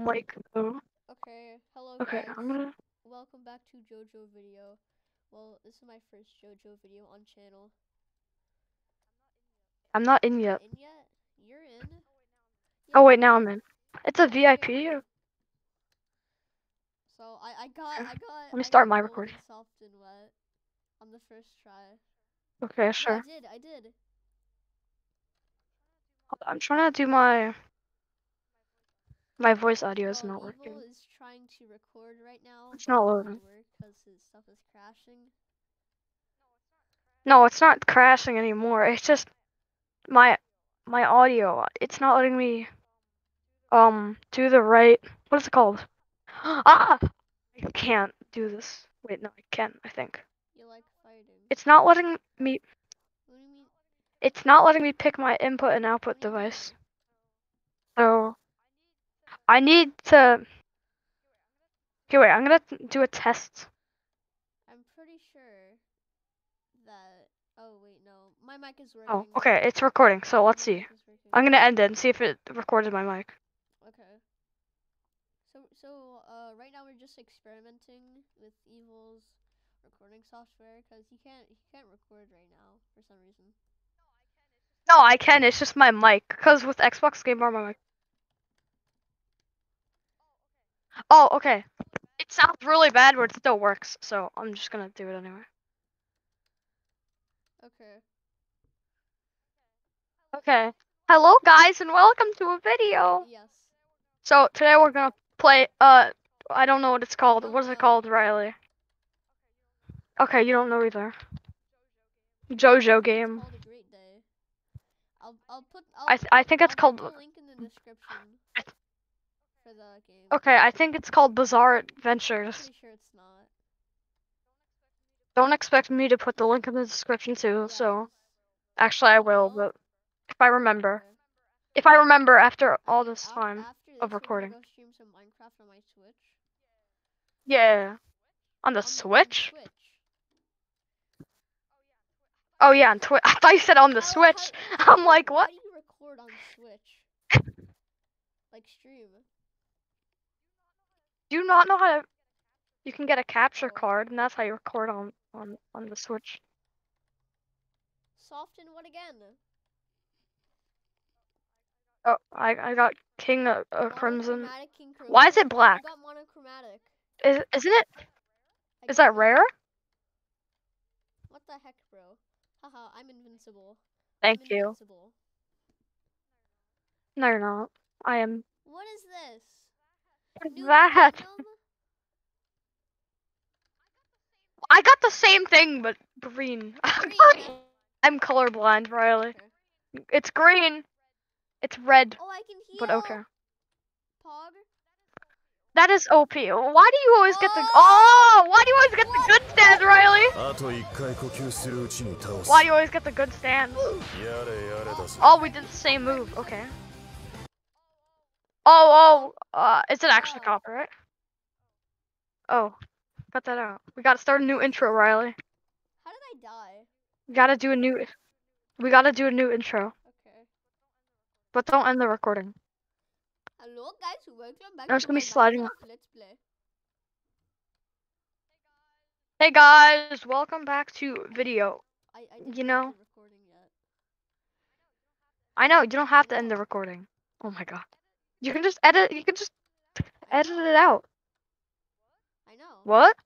mic though. Okay, hello Okay, guys. I'm gonna. Welcome back to JoJo video. Well, this is my first JoJo video on channel. I'm not in yet. In yet? You're in? Oh wait, now I'm in. It's a VIP. or- So I I got I got. Let me start my recording. Soft and wet on the first try. Okay, sure. I did. I did. I'm trying to do my. My voice audio is not working. is trying to record right now. It's not loading. won't work because his stuff is crashing. No, it's not crashing anymore. It's just my my audio. It's not letting me um do the right. What is it called? Ah! I can't do this. Wait, no, I can. I think You like fighting. it's not letting me. what do you mean? It's not letting me pick my input and output What do you mean? device. So I need to. Okay, wait. I'm gonna do a test. I'm pretty sure that. Oh wait, no, my mic is working. Oh, okay. It's recording. So let's see. mic is working. I'm gonna end it and see if it recorded my mic. Okay. So so uh right now we're just experimenting with Evil's recording software because he can't he can't record right now for some reason. No, I can. It's just my mic. Cause with Xbox Game Bar, my mic. Oh, okay. It sounds really bad, but it still works. So I'm just gonna do it anyway. Okay. Okay. Hello, guys, and welcome to a video. Yes. So today we're gonna play. Uh, I don't know what it's called. What is it called, Riley? Okay, you don't know either. JoJo game. called a great day. I'll I'll put I'll, I th- I think it's called. link in the description for the game. Okay, I think it's called Bizarre Adventures. sure it's not. Don't expect me to put the link in the description too. Yeah, So actually, I will, but if I remember, if I remember after all this time of recording. go stream some Minecraft on my Twitch. Yeah. On the Switch? Oh yeah, on Twitch. I thought you said on the Switch. I'm like, How what? do you record on Switch? like stream. Do you not know how to? You can get a capture card, and that's how you record on on on the Switch. Soft and what again? Oh, I I got King uh, uh, Crimson. King Crimson. Why is it I black? got monochromatic. Is isn't it? Is that rare? What the heck, bro? Haha, I'm invincible. Thank I'm you. Invincible. No, you're not. I am. What is this? that? I got the same thing, but green. I'm colorblind, Riley. It's green. It's red. Oh, I can heal. But okay. Pog? That is OP. Why do you always oh! get the- oh! oh! Why do you always get the good stand, Riley? Why do you always get the good stand? Oh, we did the same move. Okay. Oh, oh. Uh, is it actually Oh. copyright? Oh, cut that out. We gotta start a new intro, Riley. How did I die? We gotta do a new. We gotta do a new intro, Okay. but don't end the recording. Hello guys, welcome back No, it's to gonna be sliding Minecraft Let's Play. Hey guys, welcome back to video. I, I didn't You know- the recording yet. I know you don't have to end the recording. Oh my god. You can just edit. You can just edit it out. I know. What?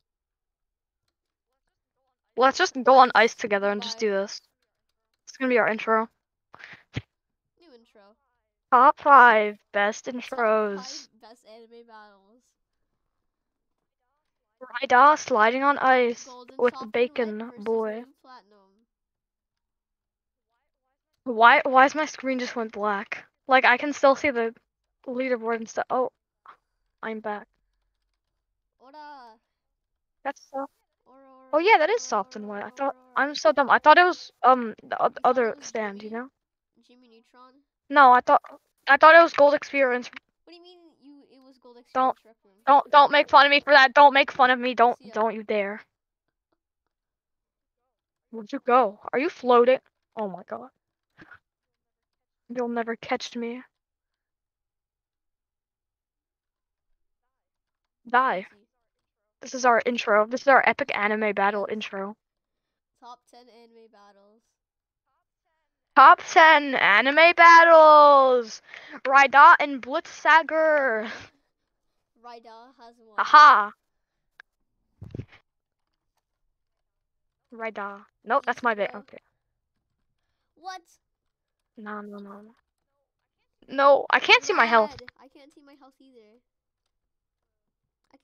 Let's just go on ice together and just do this. It's gonna be our intro. New intro. Top five best intros. five best anime battles. Raida sliding on ice Golden with and Bacon Boy. Why? Why is my screen just went black? Like I can still see the leaderboard and stuff. Oh, I'm back. Ora. That's so. Ora, ora, Oh yeah, that is soft and white. I thought. I'm so dumb. I thought it was um the oth- other stand. You know? Jimmy Neutron. No, I thought I thought it was Gold Experience. What do you mean you it was Gold Experience? Don't- Don't don't make fun of me for that. Don't make fun of me. Don't ya. don't you dare. Where'd you go? Are you floating? Oh my god. You'll never catch me. Die. This is our intro. This is our epic anime battle intro. Top 10 anime battles. Top 10 anime battles! Raidat and Blitzsager! Raida has won. Aha! Raidat. Nope, that's my bit. Okay. What? No, no, no, no. No, I can't see my health. I can't see my health either.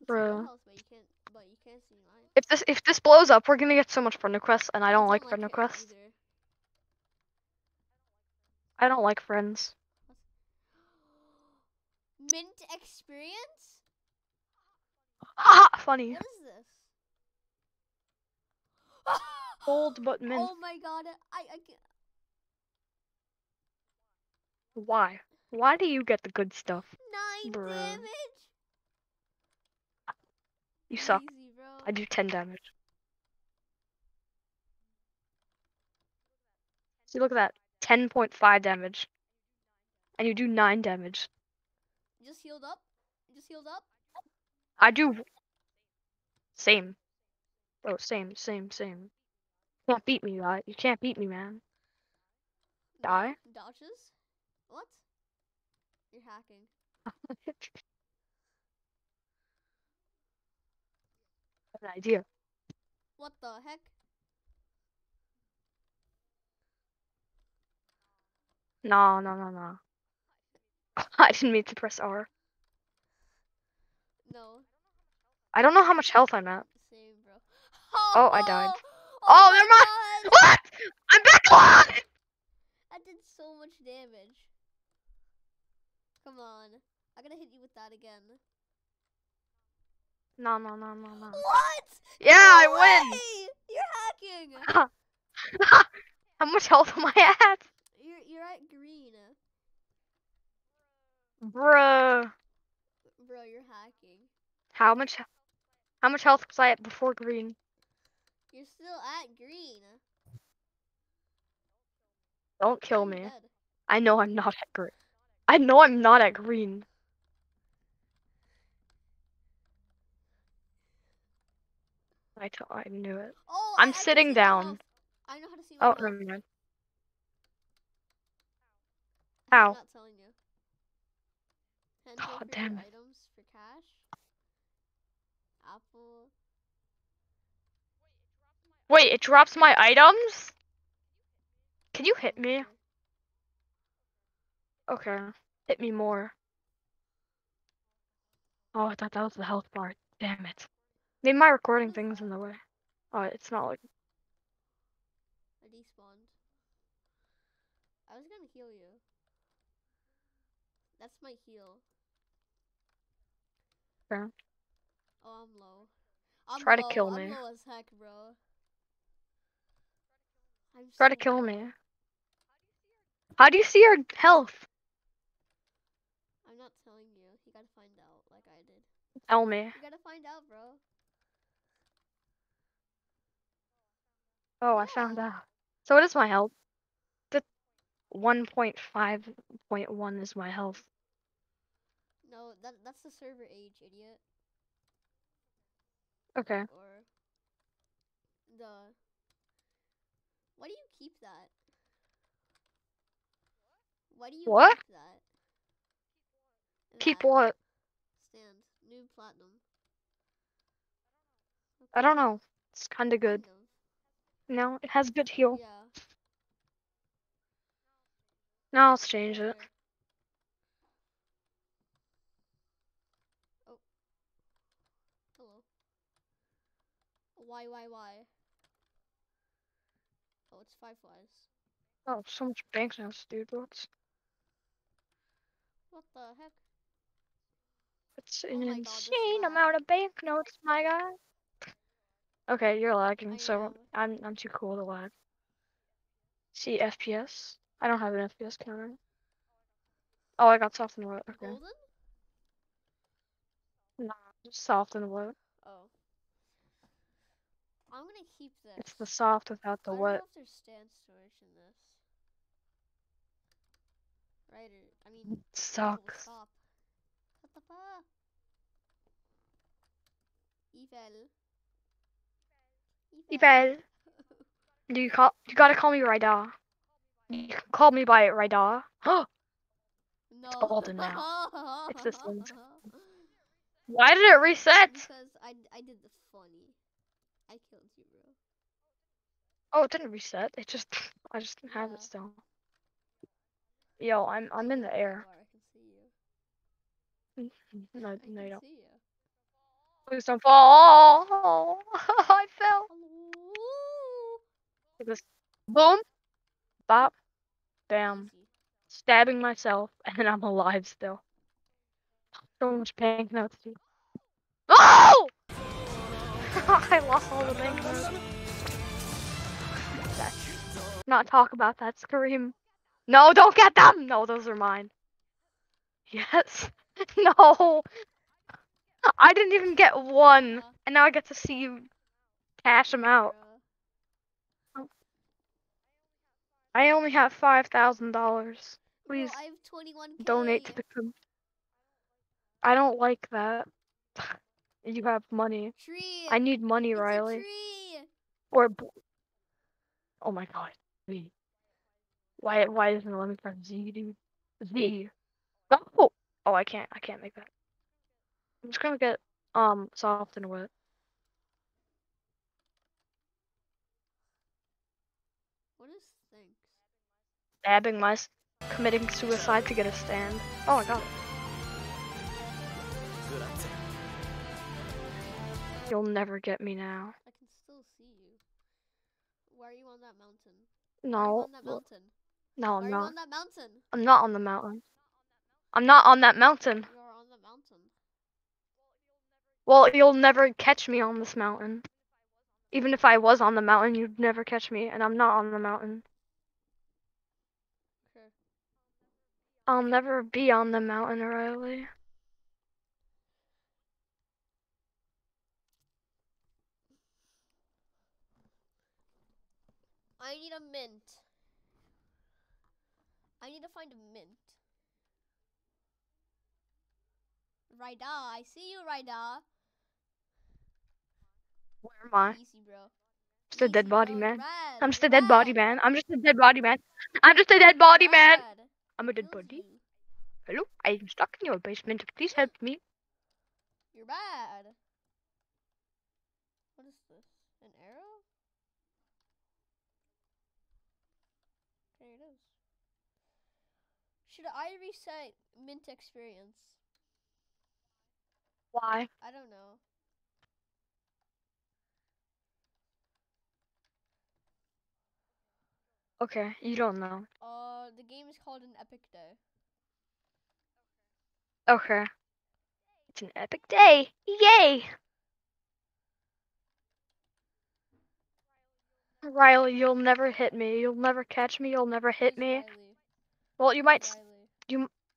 I Bro. but you can't. But you can't see mine. If this if this blows up, we're gonna get so much friend requests, and I don't like friend it requests. either. I don't like friends. Mint experience? Ha! Funny. What is this? Cold but mint. Oh my god! I I can't. Why? Why do you get the good stuff? Nine Bro. damage. You suck. Easy. I do 10 damage. See, look at that. 10.5 damage. And you do 9 damage. Just healed up. Just healed up. I do. Same. Bro, same, same, same. You Can't beat me, right? You can't beat me, man. Die? Dodges. What? You're hacking. An idea. What the heck? No, no, no, no. I didn't mean to press R. No. I don't know how much health I'm at. Same, bro. Oh, I died. Oh, Oh, never mind. God! What? I'm back alive! That did so much damage. Come on. I'm gonna hit you with that again. No, no, no, no, no. What? Yeah, No I win! You're hacking. How much health am I at? You're you're at green. Bruh. Bro, you're hacking. How much how much health was I at before green? You're still at green. Don't kill me. I know I'm not at green. I know I'm not at green. I t- I knew it. Oh, I'm sitting down. I know how to see Oh, never mind. I'm How? not telling you. Hand Oh, damn it. items for cash. Apple. Wait, it drops my items? Can you hit me? Okay. Okay. Hit me more. Oh, I thought that was the health bar. Damn it. Maybe my recording thing's in the way. Oh, it's not like I despawned. I was gonna heal you. That's my heal. Okay. Oh, I'm low. I'm Try to low. kill I'm me. low as heck, bro. I'm try to kill low. me. How do you see your health? I'm not telling you. You gotta find out, like I did. Tell me. You gotta find out, bro. Oh, I found out. So what is my health? The 1.5.1 is my health. No, that that's the server age, idiot. Okay. Or the. Why do you keep that? Why do you What? keep that? Keep That what? Stand. New platinum. I don't know. It's kinda good. No, it has good heal. Yeah. Now let's change it. okay. Oh. Hello. Why, why, why? Oh, it's Fireflies. Oh, so much banknotes, dude. What's What the heck? it's Oh an God, this insane lag. amount of banknotes, my guy. Okay, you're lagging, so. I'm I'm too cool to lag. See FPS? I don't have an FPS counter. Oh, I got soft and wet. Okay, Golden? just soft and wet. Oh. I'm gonna keep this. It's the soft without the I wet. if there's stand storage in this. Right, or, I mean, oh, Sucks. stop. What the fuck? Evil. Evil. Do you call? You gotta call me Rida. You can call me by Rida. No. golden now. It's this one. Why did it reset? Because I, I did the funny. I killed you, bro. Oh, it didn't reset. It just I just didn't have Yeah. it still. Yo, I'm I'm in the air. Or I can see you. Mm-hmm. No, I no, you don't. see you. Please don't fall. I fell. This. Boom. Bop. Bam. Stabbing myself, and then I'm alive still. So much banknotes, dude. Oh! I lost all the banknotes. Not talk about that, Scream. No, don't get them! No, those are mine. Yes. No. I didn't even get one, and now I get to see you cash them out. bruh. I only have five thousand dollars. Please I have 21k. donate to the com- I don't like that. You have money. tree. I need money, it's Riley. tree. Or oh my god, Z. Why? Why doesn't it let me press Z, dude? Z. Oh, oh, I can't. I can't make that. I'm just gonna get um soft and wet. What is thanks? Stabbing my committing suicide to get a stand. Oh, I got it. You'll never get me now. I can still see you. Why are you on that mountain? Why are you No, that mountain? no, I'm not. on that mountain? I'm not on the mountain. I'm not on that mountain. You're on the mountain. Well, you'll never catch me on this mountain. Even if I was on the mountain, you'd never catch me, and I'm not on the mountain. Okay. I'll never be on the mountain, Riley. I need a mint. I need to find a mint. Rida, I see you, Rida. Where am I? Easy, bro. Just a dead body bro. man. Red, I'm just a dead body man. I'm just a dead body man. I'm just a dead body man. I'm a dead body. Hello, I'm stuck in your basement. Please help me. You're bad. What is this? An arrow? There it is. Should I reset mint experience? Why? I don't know. Okay, you don't know. Uh, the game is called an epic day. Okay. It's an epic day. Yay! Riley, you'll never hit me. You'll never catch me. You'll never hit me. Riley? Well, you might. Riley?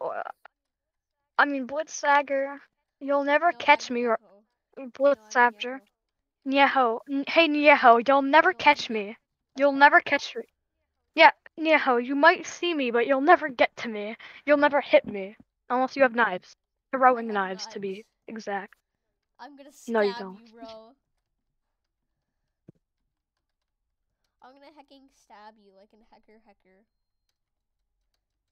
uh, I mean, Blitzsager. You'll never No, catch I'm me. Or Nieho. No. Nieho. Hey, Nieho, you'll never No, catch me. You'll never catch me. Nieho, you might see me, but you'll never get to me. You'll never hit me. Unless you have knives. Throwing have knives, to be exact. I'm gonna stab No, you you, don't. bro. I'm gonna hecking stab you like in Hecker Hecker.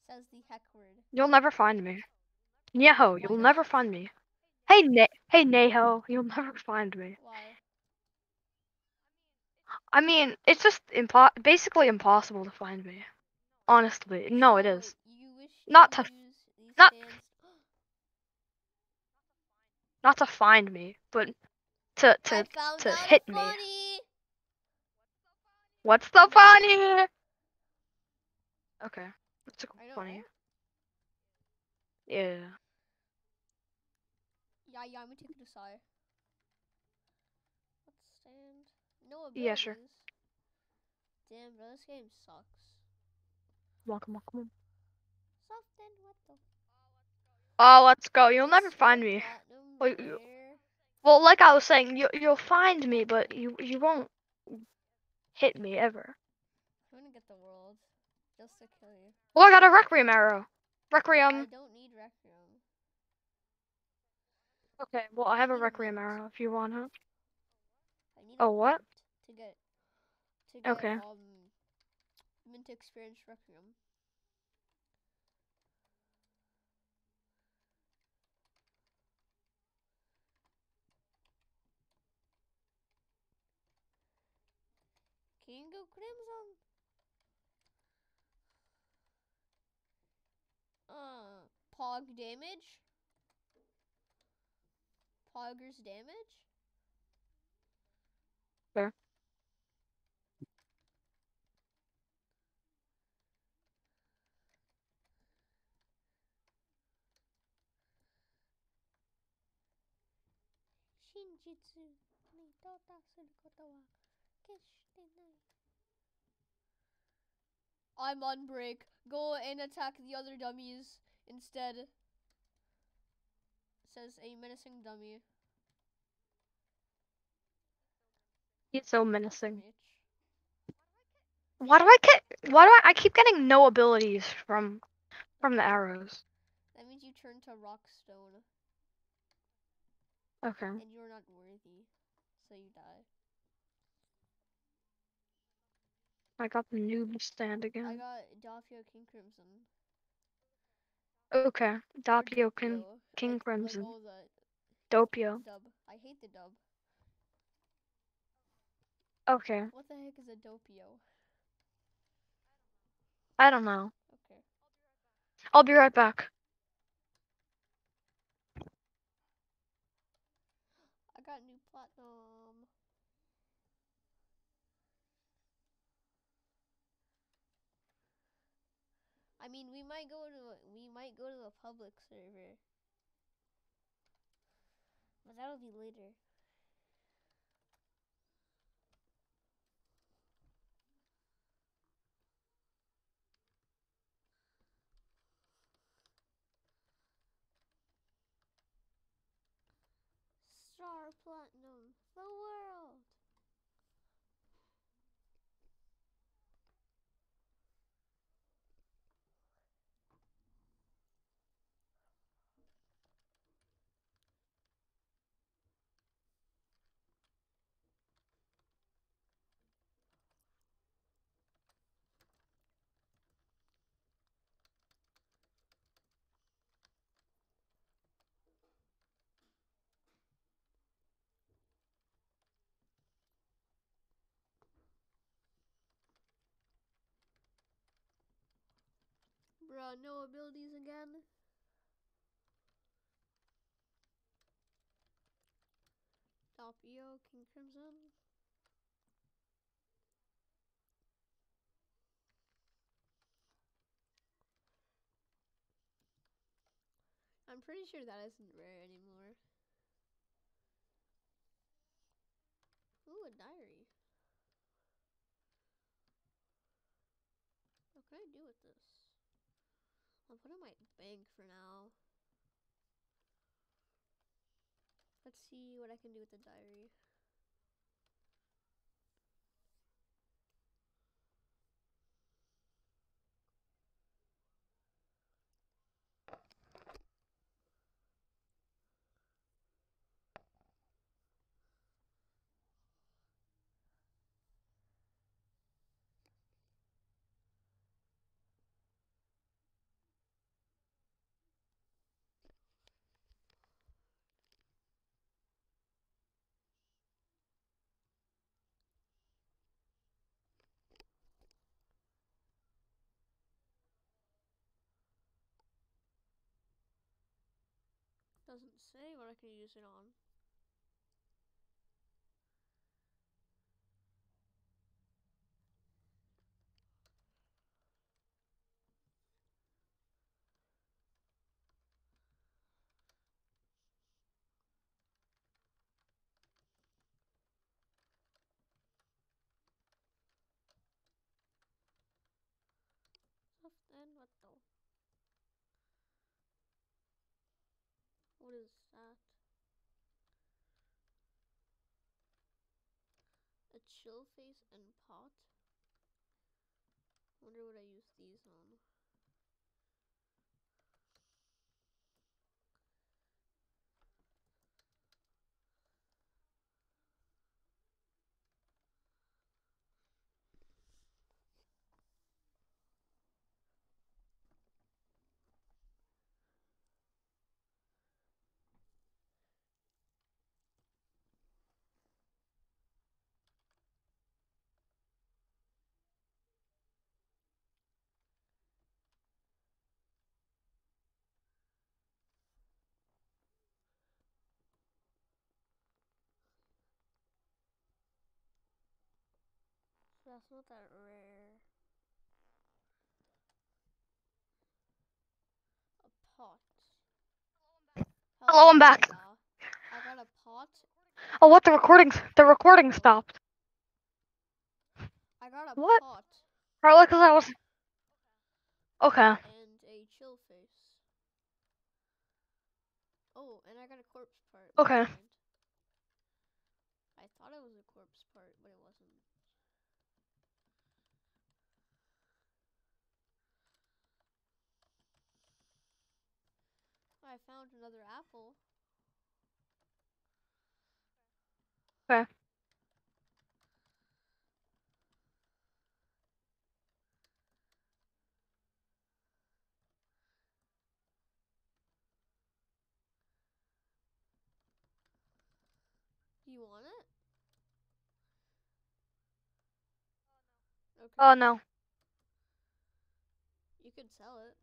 Says the heck word. You'll never find me. Nieho, you'll never find me. Hey, ne- hey, Neho, you'll never find me. Why? I mean, it's just impo- basically impossible to find me. Honestly, no, it So, is. Not to- could use these not- Not to find me, but to to to hit me. What's the funny? Okay, that's funny. Yeah. Yeah, yeah, I'm gonna take it aside. Let's stand. No abilities. Yeah, sure. Damn, bro, this game sucks. Welcome, welcome. Something what the Oh, let's go. You'll never find me. Well, you- Well, like I was saying, you you'll find me, but you you won't hit me ever. I'm gonna get the world just to kill you. Well, I got a Requiem arrow. Requiem. I don't need Requiem. Okay, well I have a Requiem arrow if you want it. Oh, what? To get to get Okay. um mint experience requiem. King of Crimson. Uh, Pog damage. Poggers damage. Fair. Shinjitsu ni suru koto wa keshite nai. I'm on break. Go and attack the other dummies instead. Says a menacing dummy. He's so menacing. Why do I get? Why do I? I keep getting no abilities from from the arrows. That means you turn to rock stone Okay. and you're not worthy. So you die. I got the noob stand again. I got Doppio King Crimson. Okay. or King King Crimson. Like the Doppio. dub. I hate the dub. Okay. What the heck is a Doppio? I don't know. Okay. I'll be right back. I got new platinum. I mean, we might go to a- we might go to a public server, but that'll be later. Star Platinum. Bruh, no abilities again. Doppio, King Crimson. I'm pretty sure that isn't rare anymore. Ooh, a diary. What can I do with this? I'll put in my bank for now. Let's see what I can do with the diary. Doesn't say what I can use it on. Soft and what though? What is that? A chill face and pot? Wonder what I use these on. That's not that rare. A pot. Hello, I'm back. Hello. I got a pot. Oh, what? The recording's the recording stopped. I got a What? pot Probably because I was. Okay. and a chill face. Oh, and I got a corpse part. Okay. mind. I thought it was a corpse part, but it wasn't. I found another apple. Okay. You want it? Oh, okay. Oh no. You could sell it.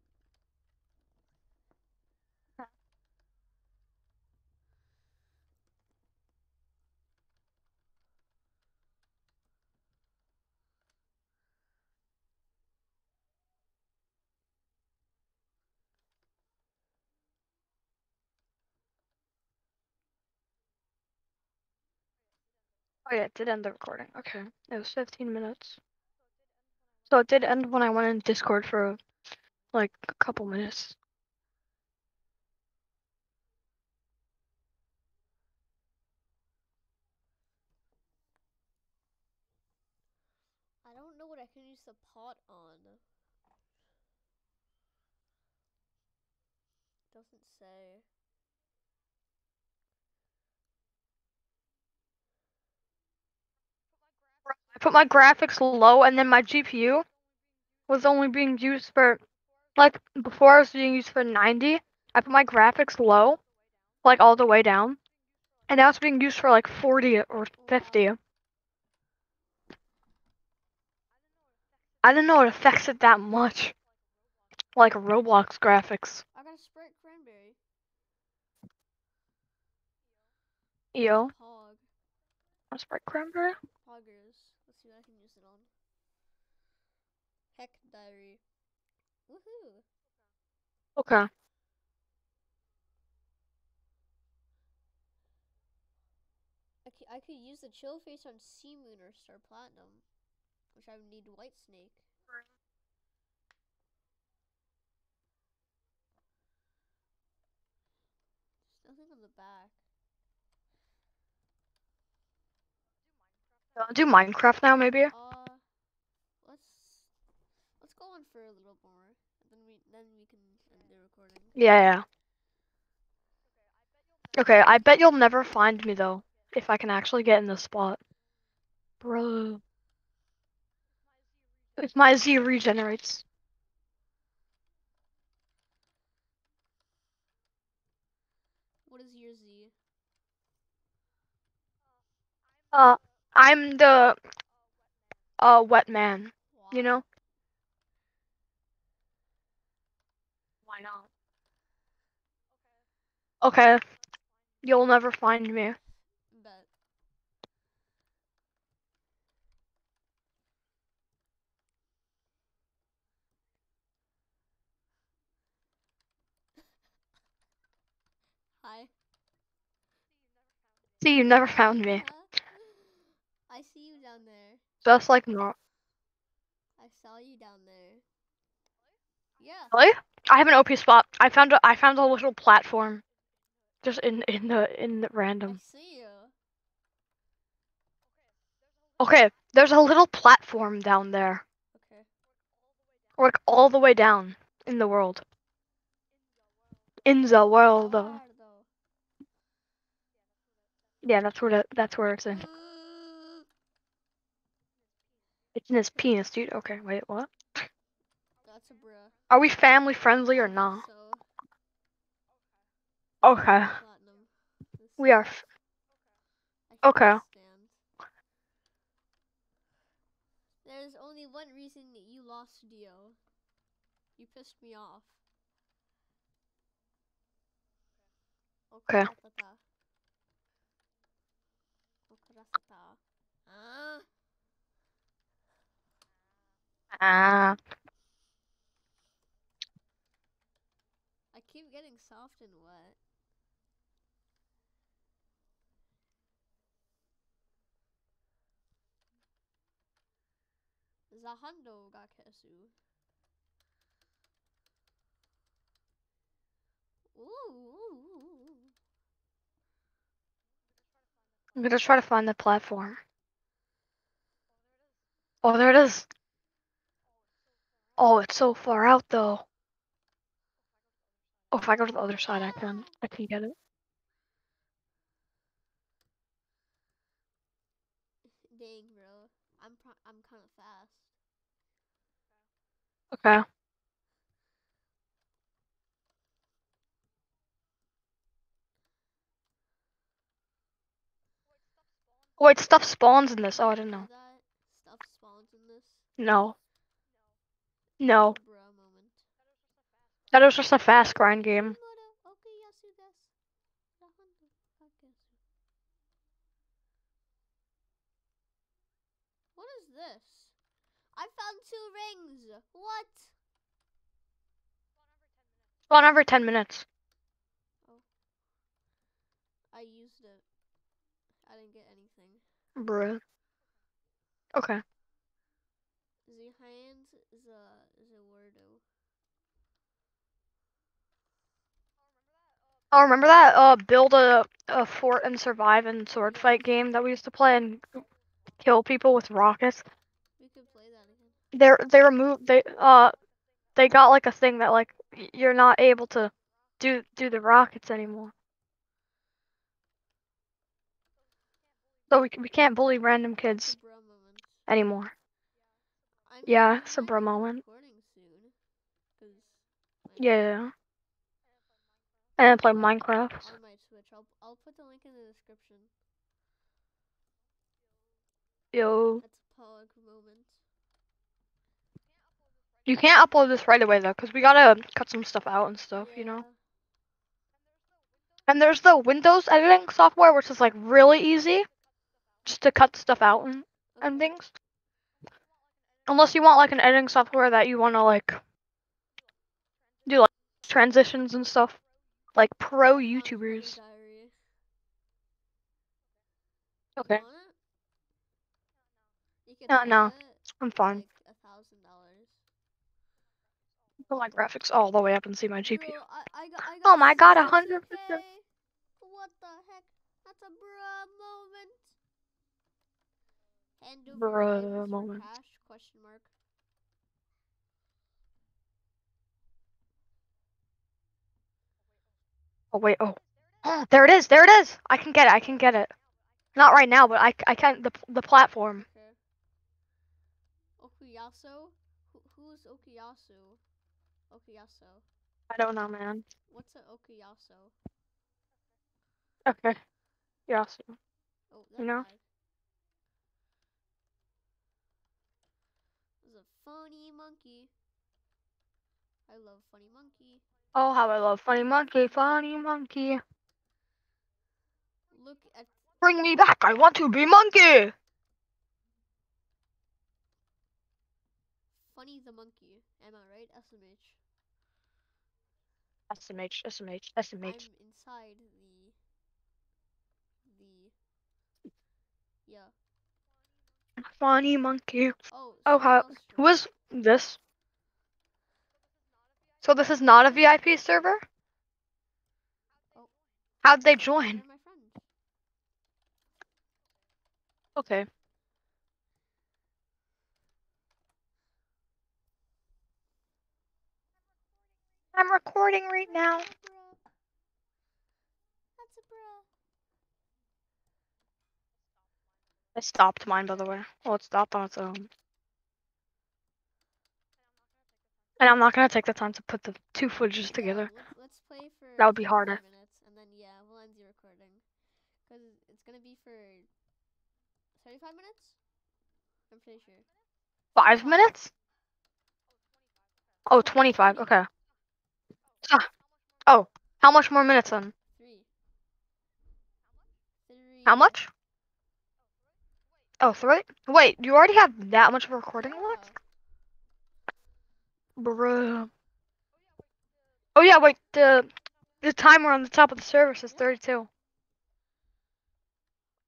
Oh yeah, it did end the recording. Okay. It was 15 minutes. So it did end when I went in Discord for like a couple minutes. I don't know what I can use the pot on. Doesn't say. I put my graphics low and then my GPU was only being used for like before I was being used for 90. I put my graphics low, like all the way down. And now it's being used for like 40 or 50. I didn't know it affects it that much. Like Roblox graphics. I got a Sprite cranberry. Yo, Pog. a Sprite cranberry? Poggers. What I can use it on. Heck diary. Woohoo! Okay. I could, I could use the chill face on C-Moon or Star Platinum, which I would need White Snake. There's nothing on the back. Uh, Do Minecraft now, maybe? Uh, let's let's go on for a little more, then we then we can end the recording. Yeah, yeah. Okay, I bet you'll never find me though, if I can actually get in the spot. Bro. If my Z regenerates. What is your Z? Uh, I'm the uh wet man, you know? Why not? Okay. You'll never find me. Bet. Hi. See, you never found me. I see you down Just like not. I saw you down there. Yeah. Really? I have an OP spot. I found a I found a little platform. Just in in the in the I random. see you. Okay, there's a little platform down there. Okay. Like all the way down in the world. In the world. Yeah, that's where the, that's where it's in. It's in his penis, dude. Okay, wait, what? That's a bruh. Are we family friendly or not? So. Okay. We are. Okay. There's only one reason that you lost Dio. You pissed me off. Okay. Okaratata. Ah. I keep getting soft and wet. Zahando ga kesu. Ooh, ooh, ooh, ooh. I'm gonna try to find the platform. Oh, there it is. Oh, it's so far out though. Oh, if I go to the other side, I can. I can get it. Dang, bro. I'm I'm kind of fast. Okay. Wait, stuff spawns in this. Oh, I didn't know. That stuff spawns in this. No. No. That was just a fast grind game. Mura okuyasu desu. Zahando ga kesu. What is this? I found two rings. What? Spawn every 10 minutes. Oh. I used it. I didn't get anything. Bruh. Okay. The hands is a is a wordo. Oh, remember that uh build a, a fort and survive and sword fight game that we used to play and kill people with rockets? We could play that again. They're they removed they uh they got like a thing that like you're not able to do do the rockets anymore. So we we can't bully random kids a bruh moment. anymore. I'm, Yeah, it's a might moment. Recording soon. 'cause Yeah. And then play Minecraft. On my Twitch, I'll I'll put the link in the description. Yo. That's a pog moment. You can't upload this right away though, cause we gotta cut some stuff out and stuff, you know. And there's the Windows editing software, which is like really easy, just to cut stuff out and, and things. Unless you want like an editing software that you want to like do like transitions and stuff, like pro YouTubers. Okay, Want it? You can No, no, I'm fine. Like a thousand dollars. Put my graphics all the way up and see my GPU. Bro, I, I got, I oh got Oh my god, a hundred percent. What the heck? That's a bruh moment. Over Bruh moment. cash? Question mark. Oh wait, oh, oh, there it is, there it is. I can get it, I can get it. Not right now, but I, I can the the platform. Okay. Okuyasu? Who, who's Okuyasu? Okuyasu. I don't know, man. What's an Okuyasu? Okay, Yasu. Oh, that know? There's a funny monkey. I love funny monkey. Oh, how I love funny monkey, funny monkey. Look at Bring me back. I want to be monkey. Funny the monkey. Am I right? SMH. SMH, SMH, SMH. I'm inside the the yeah. Funny monkey. Oh. Oh, how? Snowball Who is Street. this? So this is not a VIP server? How'd they join? Okay. I'm recording right now. I stopped mine, by the way. Well, it stopped on its own. And I'm not gonna take the time to put the two footages Yeah, together. let's, let's play for That would be harder. minutes and then yeah, we'll end the recording. Cause it's gonna be for 35 minutes. I'm pretty sure. Five minutes? Oh, 25. Okay. Ah. Oh, how much more minutes then? Three. Three. How much? Oh, three? Wait, you already have that much of a recording left? Yeah. Bruh. Oh yeah, wait, the the timer on the top of the server says 32.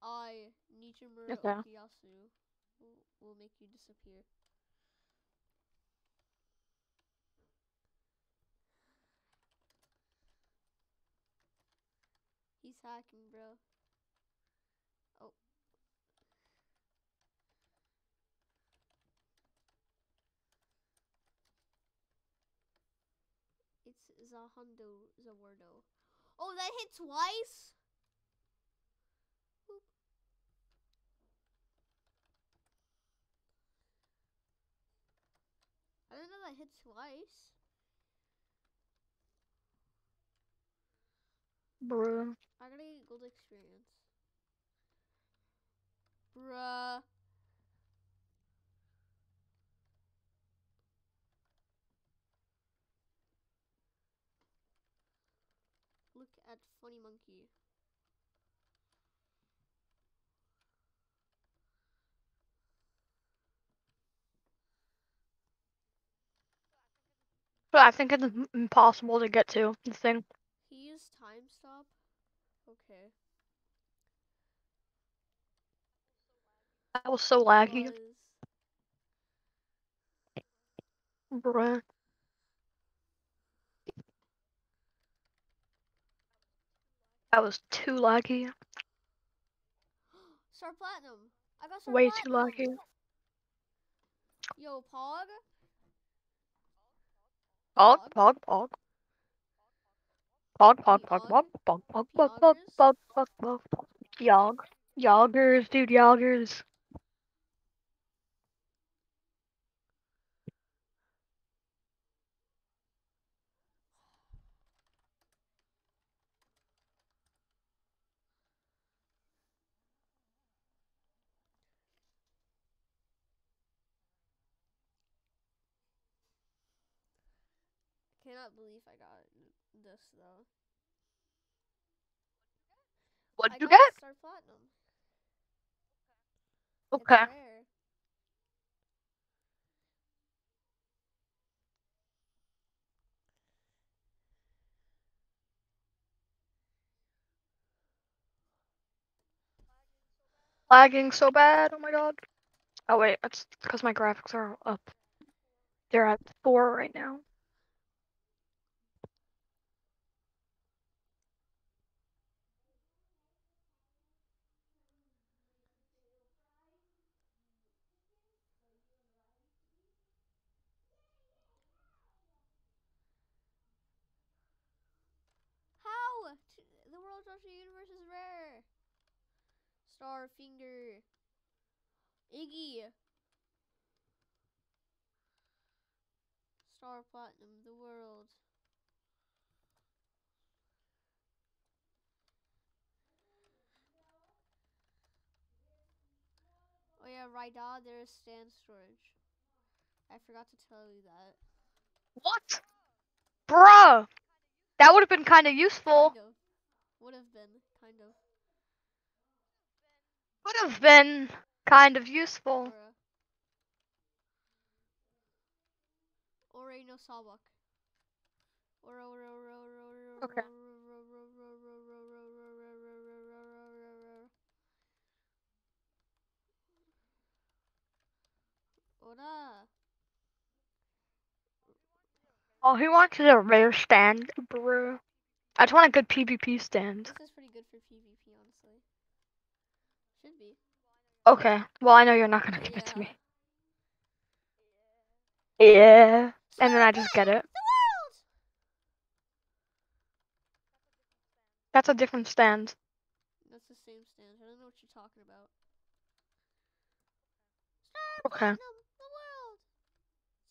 I, Nijimura Okay. Okuyasu, will, will make you disappear. He's hacking, bro. Za Hando Zawardo. Oh, that hit twice? Boop. I didn't know that hit twice. Bruh. I gotta get gold experience. Bruh. Look at Funny Monkey. But I think it's impossible to get to the thing. He used time stop. Okay. That was so laggy. Was. Bruh. That was too laggy. Star Platinum. I got Star Way too Platinum. laggy. Yo, Pog. Pog, Pog? pog, pog. Pog, pog, pog, pog, pog, pog, pog, pog, pog, pog, pog, pog. Yog. Yoggers, dude, yoggers. Cannot believe I got this though. What'd I you get? Star Platinum. Okay. Lagging so bad, oh my god. Oh wait, that's because my graphics are up. They're at four right now. How? T- the World Rush Rare. Starfinger. Iggy. Star Platinum, the world. Oh yeah, Raidaah, there is stand storage. I forgot to tell you that. What? Bruh! That would have been kind of useful. Kind of. Would have been, kind of. Would have been kind of useful. Or a, no Sawbuck. Or okay. Ora. Oh, he wants a rare stand, bro. I just want a good PvP stand. This is pretty good for PvP, honestly. Should be. Okay, well, I know you're not gonna give it to me. Yeah. And then I just get it. That's a different stand. That's the same stand. I don't know what you're talking about. Okay. Platinum, the world!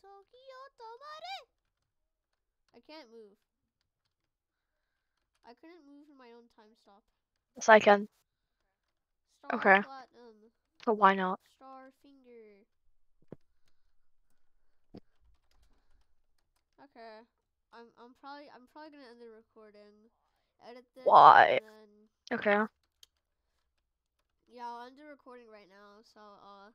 Toki yo Tomare! I can't move. I couldn't move in my own time stop. Yes, I can. Star Okay. Platinum. So why not? Star Finger. Okay. I'm I'm probably I'm probably gonna end the recording. Edit this. Why? And then Okay. yeah, I'll end the recording right now. So uh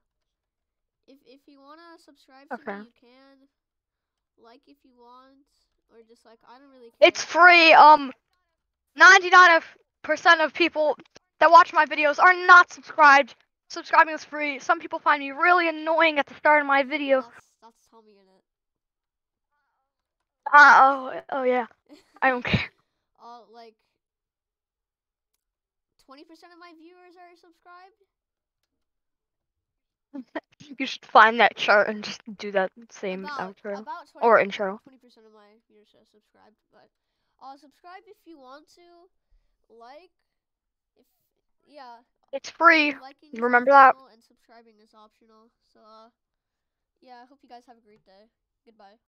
if if you wanna subscribe to Okay. me you can. like if you want, or just like I don't really care. It's free. Um, 99% of people that watch my videos are not subscribed. Subscribing is free. Some people find me really annoying at the start of my video. That's that's TommyInnit. Uh, oh, oh yeah. I don't care. Uh, like. Twenty percent of my viewers are subscribed. You should find that chart and just do that same about outro about 20 or intro. Twenty percent of my viewers are subscribed, but uh, subscribe if you want to. Like, if yeah, It's free. remember that? and subscribing is optional. So uh, yeah, I hope you guys have a great day. Goodbye.